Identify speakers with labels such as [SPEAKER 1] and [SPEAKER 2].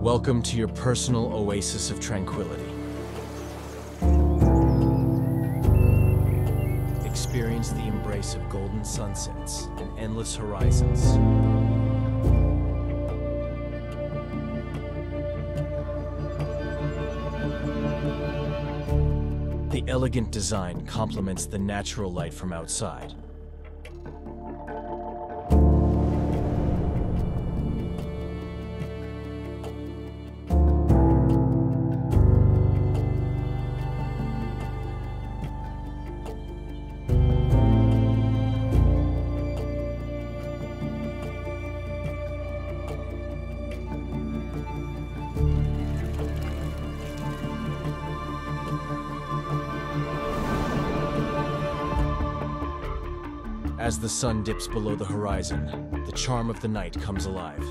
[SPEAKER 1] Welcome to your personal oasis of tranquility. Experience the embrace of golden sunsets and endless horizons. The elegant design complements the natural light from outside. As the sun dips below the horizon, the charm of the night comes alive.